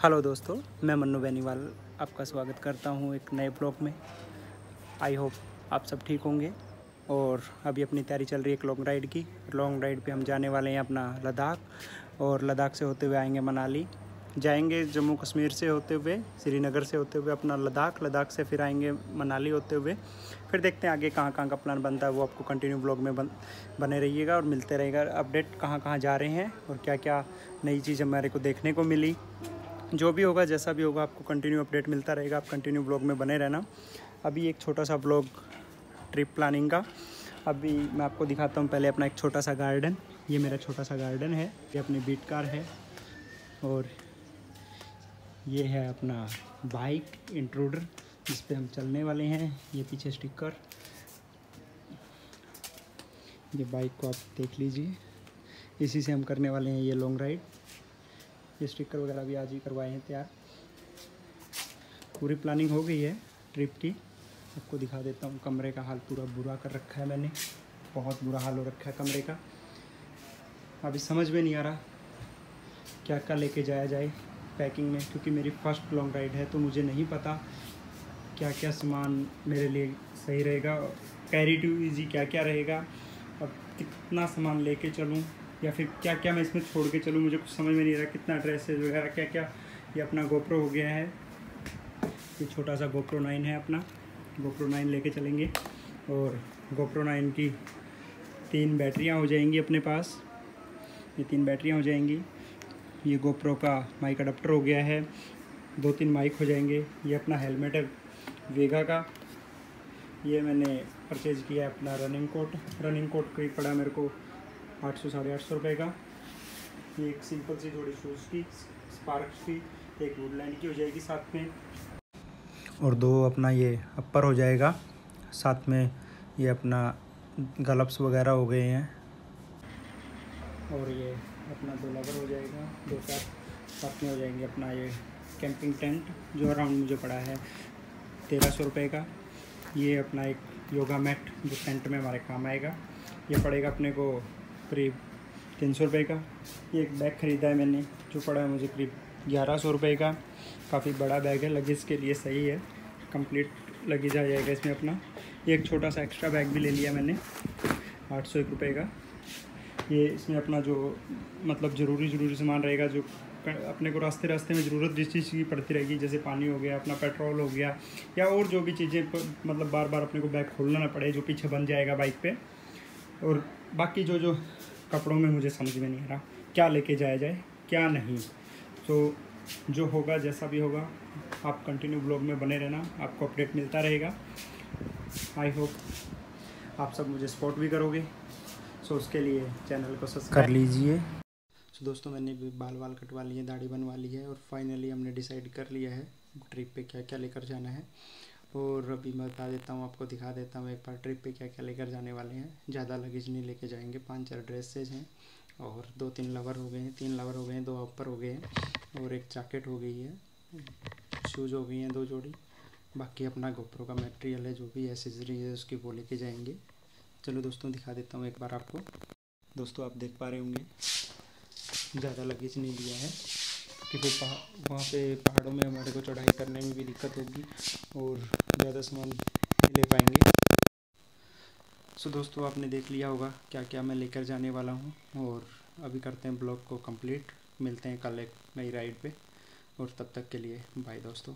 Hello दोस्तों, मैं मन्नू बेनीवाल आपका स्वागत करता हूँ एक नए ब्लॉग में। आई होप आप सब ठीक होंगे और अभी अपनी तैयारी चल रही है एक लॉन्ग राइड की। लॉन्ग राइड पे हम जाने वाले हैं अपना लद्दाख और लद्दाख से होते हुए आएँगे मनाली। जाएँगे जम्मू कश्मीर से होते हुए, श्रीनगर से होते हुए अपना लद्दाख लद्दाख से फिर आएँगे मनाली होते हुए। फिर देखते हैं आगे कहाँ कहाँ का प्लान बनता है, वो आपको कंटिन्यू ब्लॉग में बन, बने रहिएगा और मिलते रहेगा अपडेट कहाँ कहाँ जा रहे हैं और क्या क्या नई चीज़ हमारे को देखने को मिली। जो भी होगा, जैसा भी होगा, आपको कंटिन्यू अपडेट मिलता रहेगा। आप कंटिन्यू ब्लॉग में बने रहना। अभी एक छोटा सा ब्लॉग ट्रिप प्लानिंग का। अभी मैं आपको दिखाता हूँ पहले अपना एक छोटा सा गार्डन ये मेरा छोटा सा गार्डन है। ये अपनी बीट कार है। और ये है अपना बाइक इंट्रूडर जिस पे हम चलने वाले हैं। ये पीछे स्टिकर ये बाइक को आप देख लीजिए। इसी से हम करने वाले हैं ये लॉन्ग राइड स्टिकर वगैरह भी आज ही करवाए हैं तैयार। पूरी प्लानिंग हो गई है ट्रिप की। आपको दिखा देता हूँ कमरे का हाल पूरा बुरा कर रखा है मैंने। बहुत बुरा हाल हो रखा है कमरे का। अभी समझ में नहीं आ रहा क्या क्या लेके जाया जाए पैकिंग में, क्योंकि मेरी फ़र्स्ट लॉन्ग राइड है तो मुझे नहीं पता क्या क्या सामान मेरे लिए सही रहेगा। कैरी टू ईजी क्या क्या रहेगा। अब कितना सामान लेके चलूँ या फिर क्या क्या मैं इसमें छोड़ के चलूँ? मुझे कुछ समझ में नहीं रहा कितना ड्रेसेज वगैरह क्या क्या, ये अपना गोप्रो हो गया है। ये छोटा सा गोप्रो नाइन है अपना। गोप्रो नाइन लेके चलेंगे और गोप्रो नाइन की तीन बैटरियाँ हो जाएँगी अपने पास। ये तीन बैटरियाँ हो जाएँगी। ये गोप्रो का माइक अडाप्टर हो गया है। दो तीन माइक हो जाएँगे। ये अपना हेलमेट है वेगा का। ये मैंने परचेज़ किया है अपना रनिंग कोट रनिंग कोट करीब पड़ा मेरे को आठ सौ साढ़े आठ सौ रुपये का। ये एक सिंपल सी जोड़ी शूज़ की स्पार्क की, एक वुडलैंड की हो जाएगी साथ में। और दो अपना ये अपर हो जाएगा। साथ में ये अपना गलप्स वगैरह हो गए हैं। और ये अपना दो लवर हो जाएगा, दो चार साथ में हो जाएँगे अपना ये कैंपिंग टेंट जो अराउंड मुझे पड़ा है तेरह सौ रुपये का। ये अपना एक योगा मैट जो टेंट में हमारे काम आएगा। ये पड़ेगा अपने को करीब तीन सौ रुपये का। ये एक बैग ख़रीदा है मैंने, जो पड़ा है मुझे करीब ग्यारह सौ रुपये का। काफ़ी बड़ा बैग है, लगेज के लिए सही है। कंप्लीट लगेज आ जाएगा इसमें अपना। ये एक छोटा सा एक्स्ट्रा बैग भी ले लिया मैंने, आठ सौ एक रुपये का। ये इसमें अपना जो मतलब ज़रूरी ज़रूरी सामान रहेगा, जो अपने को रास्ते रास्ते में ज़रूरत जिस चीज़ की पड़ती रहेगी, जैसे पानी हो गया, अपना पेट्रोल हो गया, या और जो भी चीज़ें मतलब बार बार अपने को बैग खोलना ना पड़े, जो पीछे बन जाएगा बाइक पे। और बाकी जो जो कपड़ों में मुझे समझ में नहीं आ रहा क्या लेके जाया जाए क्या नहीं। तो जो होगा जैसा भी होगा आप कंटिन्यू ब्लॉग में बने रहना आपको अपडेट मिलता रहेगा। आई होप आप सब मुझे सपोर्ट भी करोगे। सो उसके लिए चैनल को सब्सक्राइब कर लीजिए। सो दोस्तों मैंने भी बाल बाल कटवा लिए दाढ़ी बनवा ली है और फाइनली हमने डिसाइड कर लिया है ट्रिप पे क्या क्या लेकर जाना है। और अभी मैं बता देता हूँ, आपको दिखा देता हूँ, एक बार ट्रिप पे क्या क्या लेकर जाने वाले हैं। ज़्यादा लगेज नहीं लेके जाएँगे, पाँच चार ड्रेसेज हैं और दो तीन लवर हो गए हैं, तीन लवर हो गए हैं, दो अपर हो गए हैं और एक जैकेट हो गई है शूज़ हो गई हैं दो जोड़ी। बाकी अपना गोप्रो का मटेरियल है, जो भी एसेसरी है, उसकी वो लेके जाएँगे। चलो दोस्तों, दिखा देता हूँ एक बार आपको। दोस्तों, आप देख पा रहे होंगे, ज़्यादा लगेज नहीं लिया है। कि फिर वहाँ पे पहाड़ों में हमारे को चढ़ाई करने में भी दिक्कत होगी और ज़्यादा सामान ले पाएँगे। सो दोस्तों, आपने देख लिया होगा क्या क्या मैं लेकर जाने वाला हूँ और अभी करते हैं ब्लॉग को कंप्लीट। मिलते हैं कल एक नई राइड पे। और तब तक के लिए बाय दोस्तों।